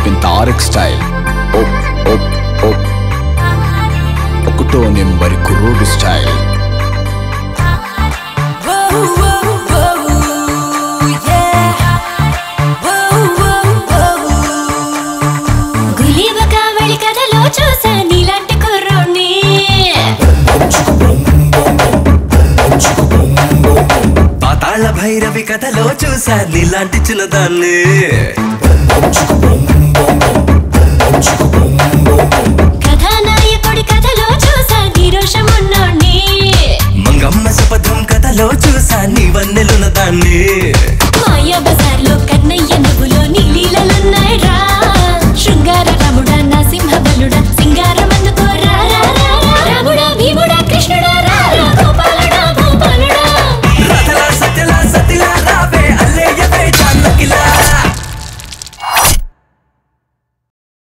నడిపిన తారక్ స్టైల్ ఓప్ ఓప్ ఓప్ ఒకటో నెంబర్ కుర్రోడు స్టైల్ చూసా నీలాంటి పాతాళ భైరవి కథలో చూసా నీలాంటి చిన్నదాన్ని.